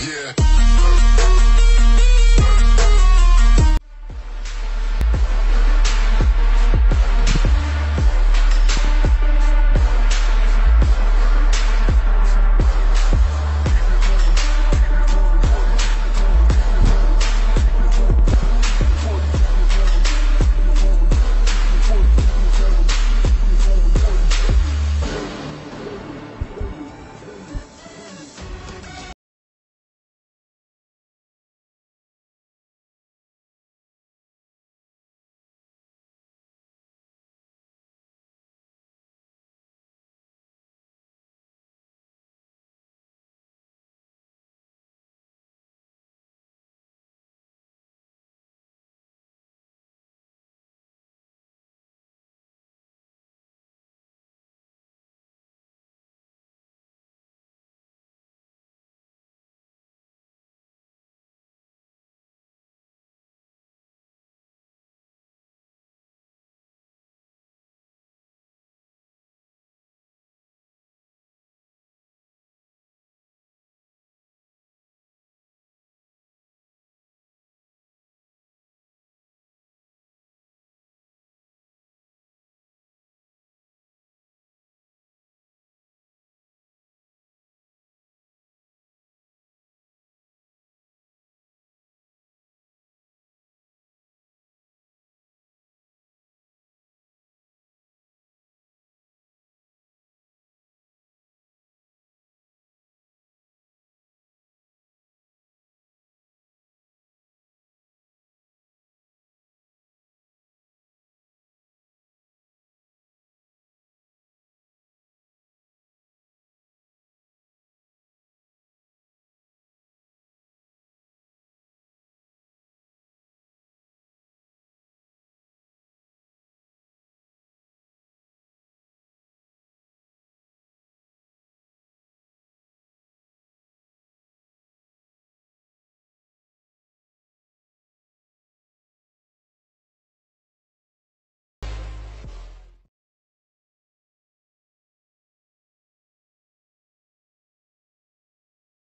Yeah.